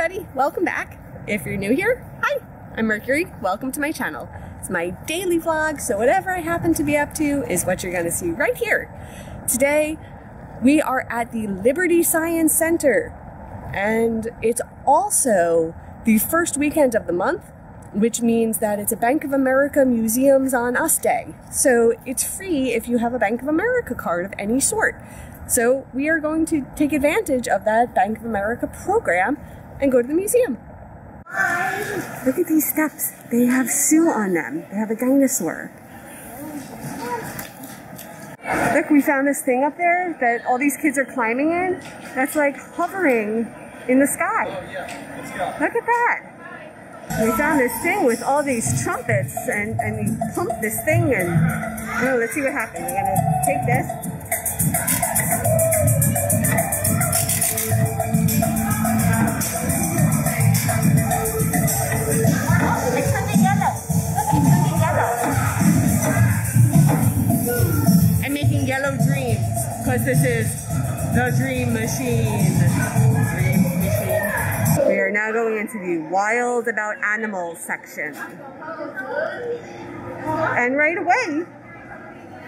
everybody, welcome back. If you're new here, hi, I'm Mercury, welcome to my channel. It's my daily vlog, so whatever I happen to be up to is what you're gonna see right here. Today, we are at the Liberty Science Center, and it's also the first weekend of the month, which means that it's a Bank of America Museums on Us Day. So it's free if you have a Bank of America card of any sort. So we are going to take advantage of that Bank of America program and go to the museum. Look at these steps. They have Sue on them. They have a dinosaur. Look, we found this thing up there that all these kids are climbing in. That's like hovering in the sky. Oh, Look at that. We found this thing with all these trumpets and, and you pump this thing and oh, let's see what happens. We're gonna take this because this is the dream machine. Dream machine. We are now going into the wild about animals section. And right away,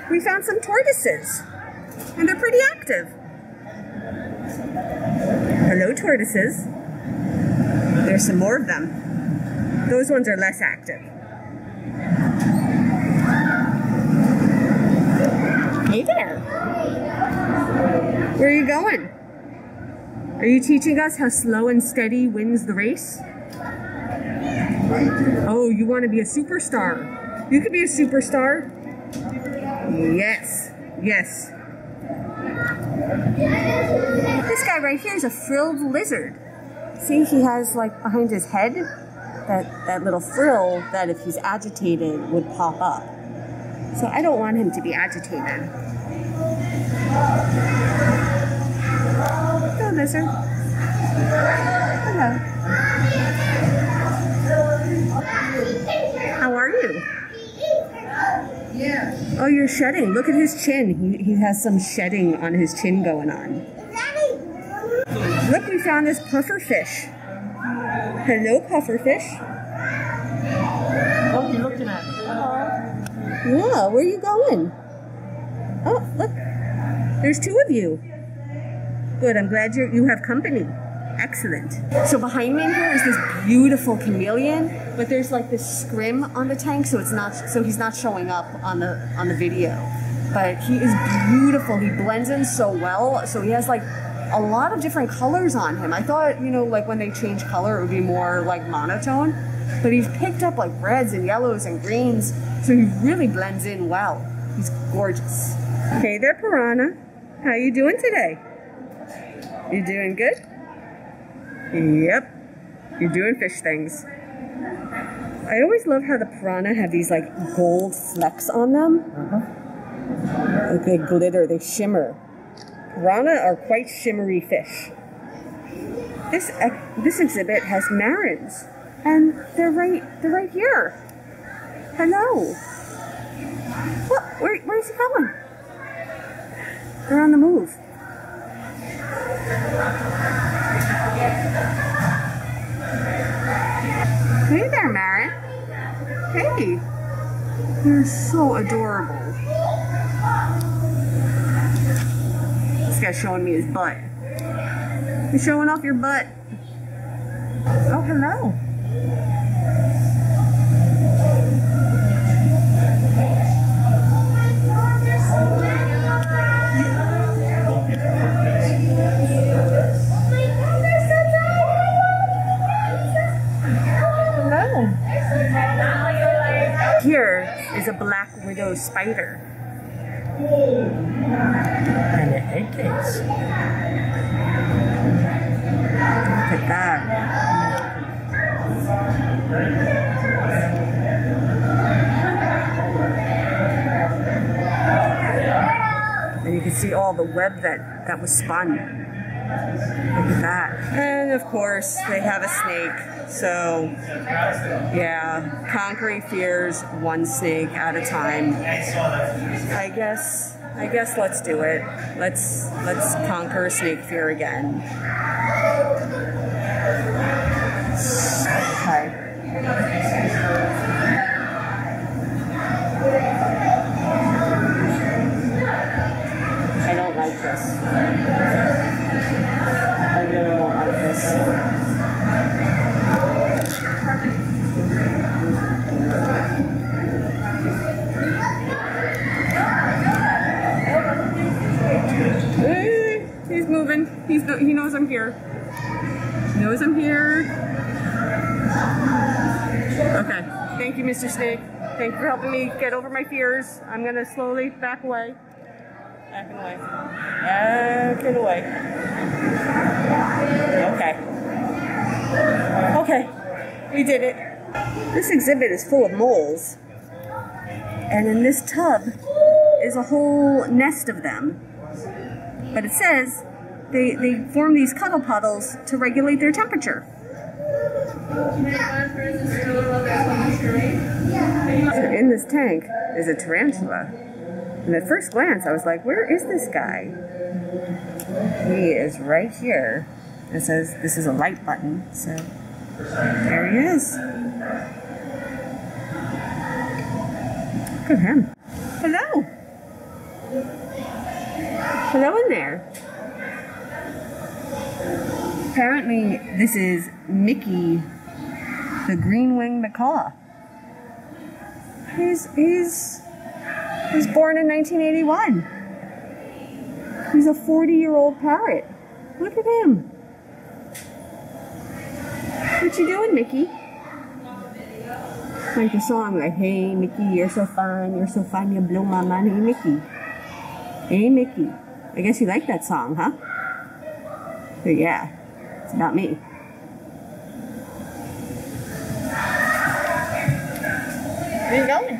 we found some tortoises. And they're pretty active. Hello, tortoises. There's some more of them. Those ones are less active. Hey there. Where are you going? Are you teaching us how slow and steady wins the race? Oh, you want to be a superstar. You could be a superstar. Yes, yes. This guy right here is a frilled lizard. See, he has like behind his head that, that little frill that if he's agitated would pop up. So I don't want him to be agitated. Hello, lizard. Hello. How are you? Yeah. Oh, you're shedding. Look at his chin. He, he has some shedding on his chin going on. Look, we found this puffer fish. Hello, puffer fish. Oh, you're looking at me. Yeah, where are you going? Oh, look. There's two of you. Good, I'm glad you you have company. Excellent. So behind me here is this beautiful chameleon, but there's like this scrim on the tank, so it's not so he's not showing up on the on the video. But he is beautiful. He blends in so well. So he has like a lot of different colors on him. I thought, you know, like when they change color, it would be more like monotone. But he's picked up like reds and yellows and greens, so he really blends in well. He's gorgeous. Hey there, Piranha. How are you doing today? You doing good? Yep. You're doing fish things. I always love how the piranha have these like gold flecks on them. Uh Like they glitter, they shimmer. Piranha are quite shimmery fish. This this exhibit has tamarins, and they're right they're right here. Hello. What? Where, where's he going? They're on the move. Hey there, tamarin. Hey. You're so adorable. This guy's showing me his butt. You're showing off your butt. Oh, hello. Hello. Black widow spider. And the egg case. Look at that. And you can see all the web that, that was spun. That. And of course, they have a snake. So, yeah, conquering fears one snake at a time. I guess, I guess let's do it. Let's let's conquer snake fear again. He knows I'm here. He knows I'm here. Okay. Thank you, Mr. Snake. Thank you for helping me get over my fears. I'm gonna slowly back away. Backing away. Backing away. Okay. Okay. We did it. This exhibit is full of moles. And in this tub is a whole nest of them. But it says they, they form these cuddle puddles to regulate their temperature. So in this tank is a tarantula. And at first glance, I was like, where is this guy? He is right here. It says this is a light button, so there he is. Look at him. Hello. Hello in there. Apparently, this is Mickey, the green-winged macaw. He's he's was born in 1981. He's a 40-year-old parrot. Look at him. What you doing, Mickey? Like the song, like, hey, Mickey, you're so fun, you're so fun, you blow my mind. Hey, Mickey. Hey, Mickey. I guess you like that song, huh? But yeah, it's about me. Where you going?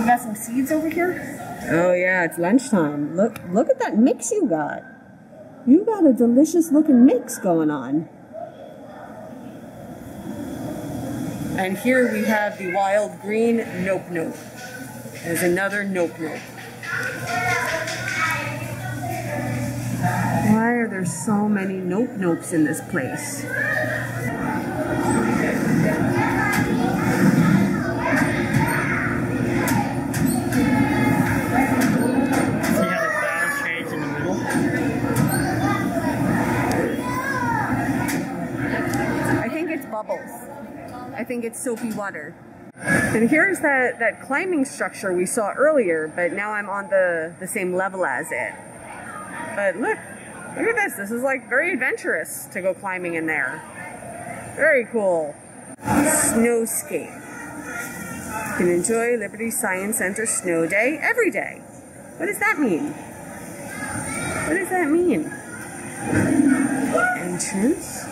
We got some seeds over here. Oh yeah, it's lunchtime. Look, look at that mix you got. You got a delicious looking mix going on. And here we have the wild green nope nope. There's another nope nope. Why are there so many nope nopes in this place? See how the clouds change in the middle? I think it's bubbles. I think it's soapy water. And here's that, that climbing structure we saw earlier, but now I'm on the, the same level as it. But look, look at this. This is like very adventurous to go climbing in there. Very cool. Snow skate. You can enjoy Liberty Science Center Snow Day every day. What does that mean? What does that mean? Entrance.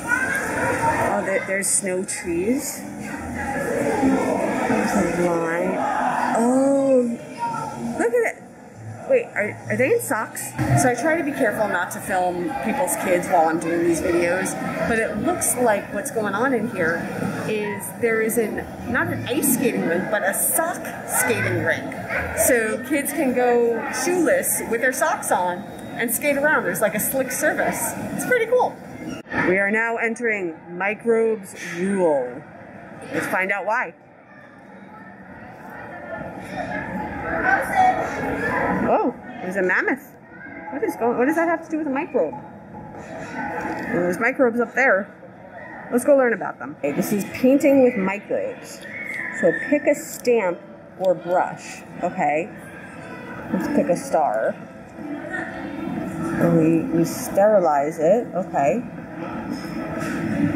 Oh, there, there's snow trees. There's a line. Wait, are, are they in socks? So I try to be careful not to film people's kids while I'm doing these videos, but it looks like what's going on in here is there is an, not an ice skating rink, but a sock skating rink. So kids can go shoeless with their socks on and skate around. There's like a slick surface. It's pretty cool. We are now entering Microbes Rule. Let's find out why. Oh, there's a mammoth. What is going? What does that have to do with a microbe? Well, there's microbes up there. Let's go learn about them. Okay, this is painting with microbes. So pick a stamp or brush. Okay. Let's pick a star. And we, we sterilize it. Okay.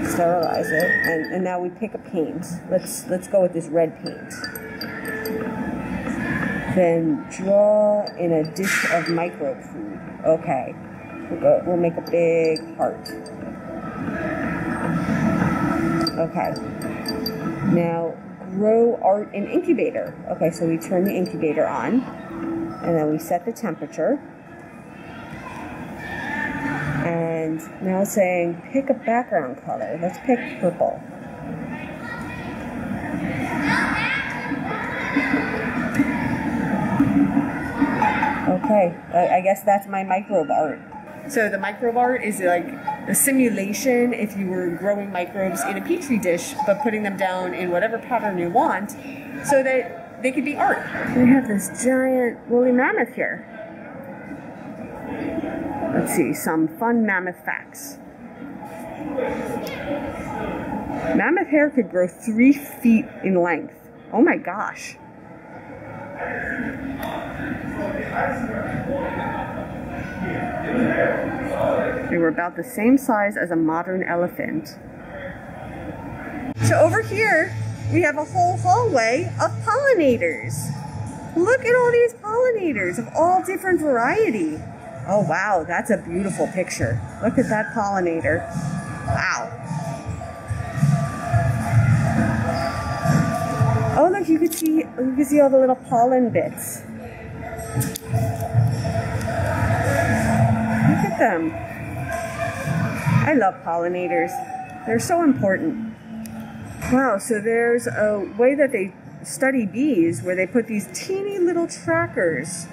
Sterilize it. And, and now we pick a paint. Let's let's go with this red paint. Then draw in a dish of microbe food. Okay. We'll, go, we'll make a big heart. Okay. Now grow art in incubator. Okay, so we turn the incubator on and then we set the temperature. And now saying pick a background color. Let's pick purple. Okay, I guess that's my microbe art. So the microbe art is like a simulation if you were growing microbes in a petri dish, but putting them down in whatever pattern you want, so that they could be art. We have this giant woolly mammoth here. Let's see, some fun mammoth facts. Mammoth hair could grow three feet in length. Oh my gosh. They were about the same size as a modern elephant. So over here, we have a whole hallway of pollinators. Look at all these pollinators of all different variety. Oh wow, that's a beautiful picture. Look at that pollinator. Wow. Oh look, you can see you can see all the little pollen bits. Look at them. I love pollinators. They're so important. Wow, so there's a way that they study bees where they put these teeny little trackers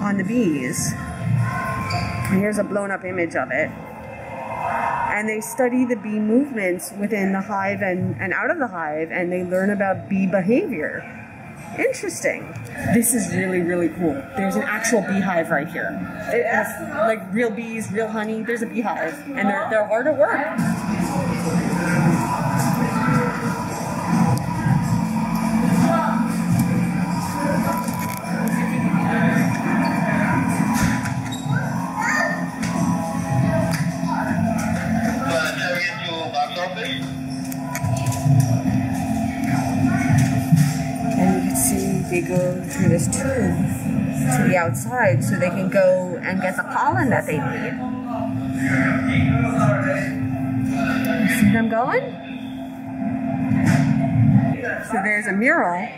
on the bees. And here's a blown up image of it. And they study the bee movements within the hive and, and out of the hive, and they learn about bee behavior. Interesting. This is really, really cool. There's an actual beehive right here. It has like real bees, real honey. There's a beehive, and they're, they're hard at work. They go through this tube to the outside so they can go and get the pollen that they need. You see them going? So there's a mural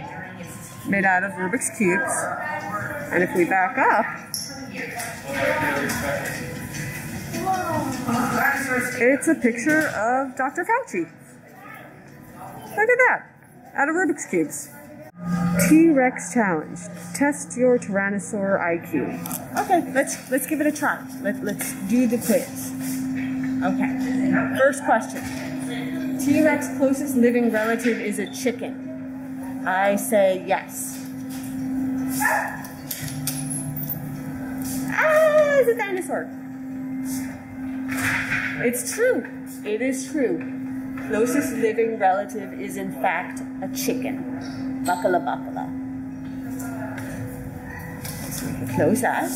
made out of Rubik's Cubes. And if we back up, it's a picture of Dr. Fauci. Look at that, out of Rubik's Cubes. T-Rex challenge. Test your Tyrannosaur IQ. Okay, let's let's give it a try. Let, let's do the quiz. Okay. First question. T-Rex closest living relative is a chicken. I say yes. Ah, it's a dinosaur. It's true. It is true. Closest living relative is in fact a chicken. We can close that.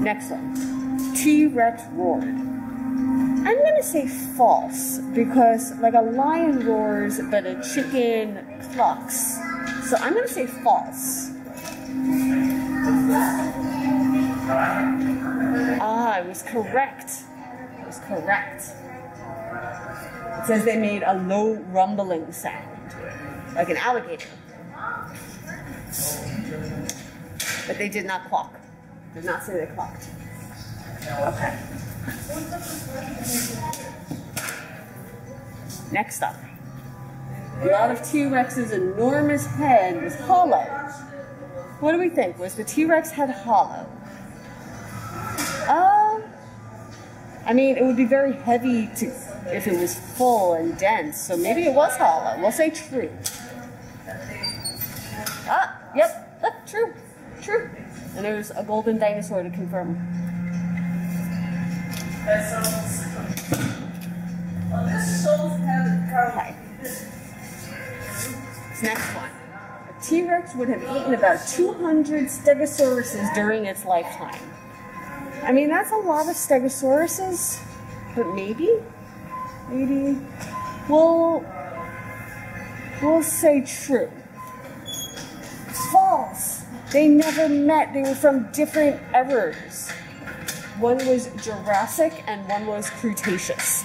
Next one. T-Rex roared. I'm gonna say false because like a lion roars but a chicken clucks. So I'm gonna say false. Ah, it was correct. It was correct. Says they made a low rumbling sound, like an alligator. But they did not cluck. Did not say they clucked. Okay. Next up. A lot of T Rex's enormous head was hollow. What do we think? Was the T Rex head hollow? Um, I mean, it would be very heavy to if it was full and dense, so maybe it was hollow. We'll say true. Ah, yep, look, true, true. And there's a golden dinosaur to confirm. Okay. Next one. A T-Rex would have eaten about 200 stegosauruses during its lifetime. I mean, that's a lot of stegosauruses, but maybe, maybe, we'll, we'll say true. False. They never met. They were from different eras. One was Jurassic and one was Cretaceous.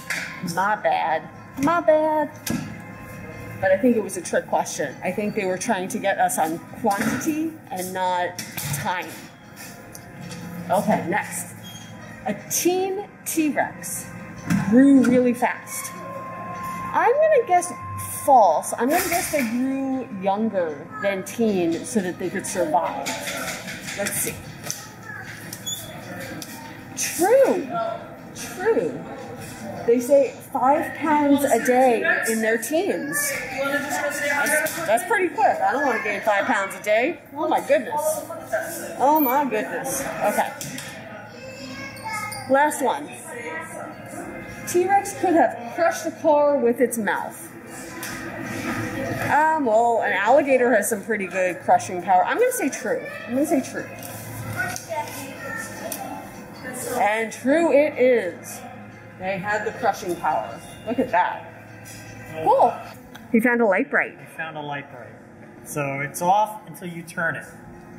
My bad. My bad. But I think it was a trick question. I think they were trying to get us on quantity and not time. Okay, next. A teen T Rex grew really fast. I'm gonna guess false. I'm gonna guess they grew younger than teen so that they could survive. Let's see. True. True. They say five pounds a day in their teens. That's, that's pretty quick. I don't want to gain five pounds a day. Oh my goodness. Oh my goodness. Okay. Last one. T Rex could have crushed the car with its mouth. Um, well, an alligator has some pretty good crushing power. I'm going to say true. I'm going to say true. And true it is. They had the crushing power. Look at that. Cool. He found a Lite-Brite. You found a Lite-Brite. So it's off until you turn it.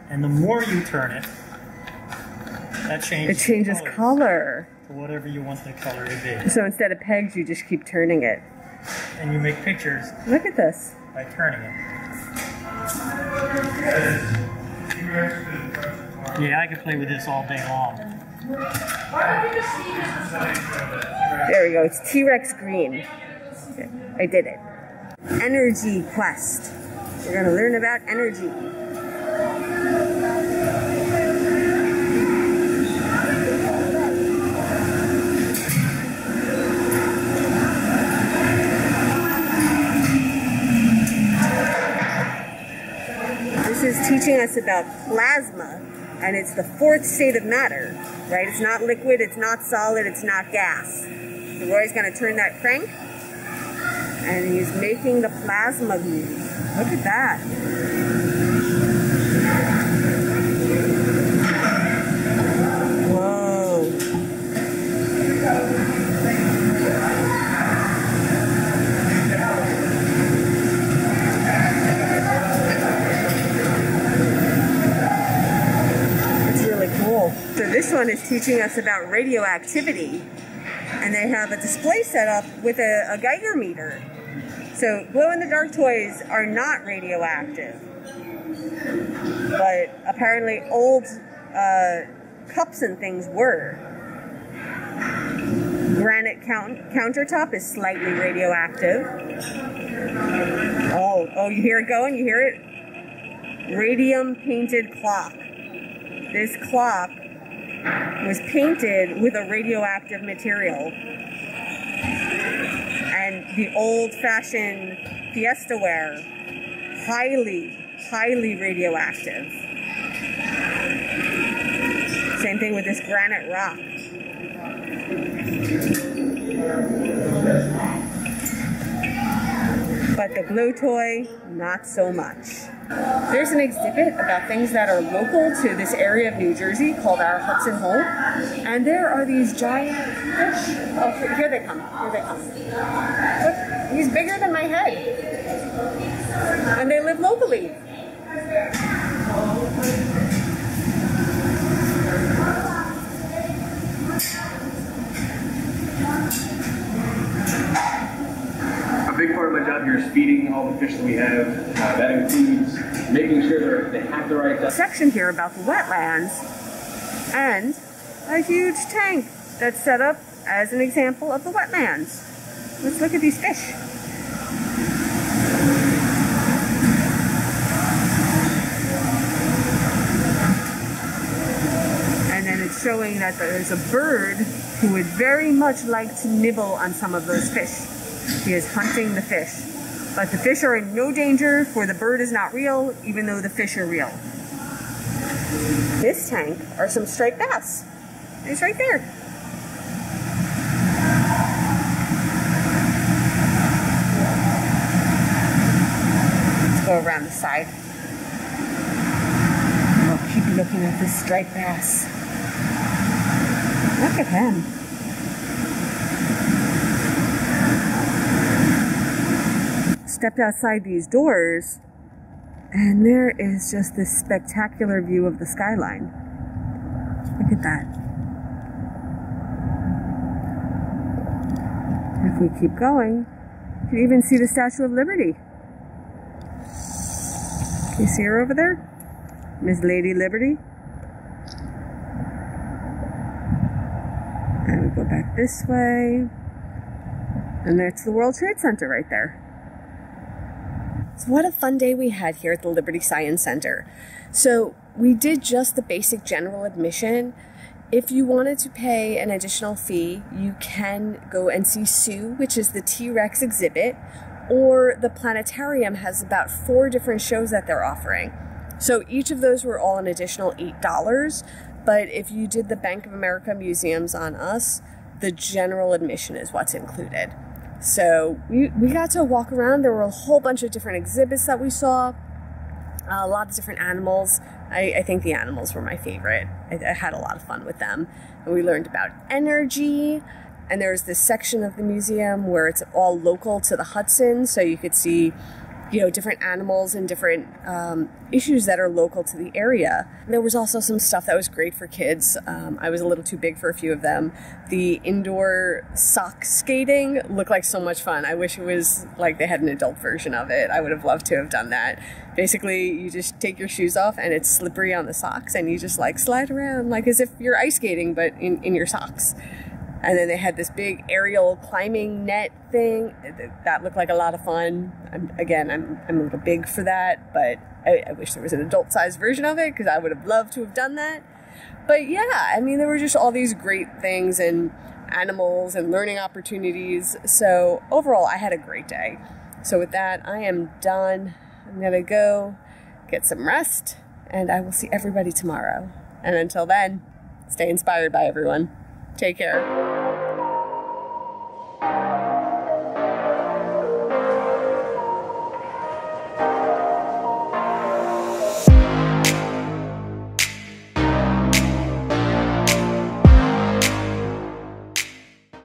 And the more you turn it, that changes It changes changes colors color. Whatever you want the color to be. So instead of pegs, you just keep turning it. And you make pictures Look at this. by turning it. Yeah, I could play with this all day long. There we go. It's T Rex green. I did it. Energy quest. We're going to learn about energy. Teaching us about plasma, and it's the fourth state of matter, right? It's not liquid, it's not solid, it's not gas. So Roy's gonna turn that crank, and he's making the plasma move. Look at that. One is teaching us about radioactivity. And they have a display set up with a, a Geiger meter. So glow-in-the-dark toys are not radioactive. But apparently old uh, cups and things were. Granite count- countertop is slightly radioactive. Oh, oh, you hear it going? You hear it? Radium painted clock. This clock was painted with a radioactive material. And the old fashioned Fiesta ware, highly, highly radioactive. Same thing with this granite rock. But the glow toy, not so much. There's an exhibit about things that are local to this area of New Jersey called our Hudson Home. And there are these giant fish. Oh, here they come. Here they come. Look, he's bigger than my head. And they live locally. A big part of my job here feeding all the fish that we have. Uh, that includes making sure they have the right section here about the wetlands and a huge tank that's set up as an example of the wetlands. Let's look at these fish. And then it's showing that there's a bird who would very much like to nibble on some of those fish. He is hunting the fish. But the fish are in no danger, for the bird is not real, even though the fish are real. This tank are some striped bass. It's right there. Let's go around the side. Oh, keep looking at this striped bass. Look at him. Stepped outside these doors, and there is just this spectacular view of the skyline. Look at that. If we keep going, you can even see the Statue of Liberty. You see her over there? Miss Lady Liberty. And we go back this way. And that's the World Trade Center right there. So, what a fun day we had here at the Liberty Science Center. So, we did just the basic general admission. If you wanted to pay an additional fee, you can go and see Sue, which is the T Rex exhibit, or the planetarium has about four different shows that they're offering. So, each of those were all an additional $8. But if you did the Bank of America museums on us, the general admission is what's included. So we, we got to walk around. There were a whole bunch of different exhibits that we saw, uh, a lot of different animals. I, I think the animals were my favorite. I, I had a lot of fun with them. And we learned about energy. And there's this section of the museum where it's all local to the Hudson, so you could see you know different animals and different um, issues that are local to the area. There was also some stuff that was great for kids. Um, I was a little too big for a few of them. The indoor sock skating looked like so much fun. I wish it was like they had an adult version of it. I would have loved to have done that. Basically, you just take your shoes off and it's slippery on the socks, and you just like slide around like as if you're ice skating, but in, in your socks. And then they had this big aerial climbing net thing that looked like a lot of fun. I'm, again, I'm, I'm a little big for that, but I, I wish there was an adult sized version of it because I would have loved to have done that. But yeah, I mean, there were just all these great things and animals and learning opportunities. So overall, I had a great day. So with that, I am done. I'm going to go get some rest and I will see everybody tomorrow. And until then, stay inspired by everyone. Take care.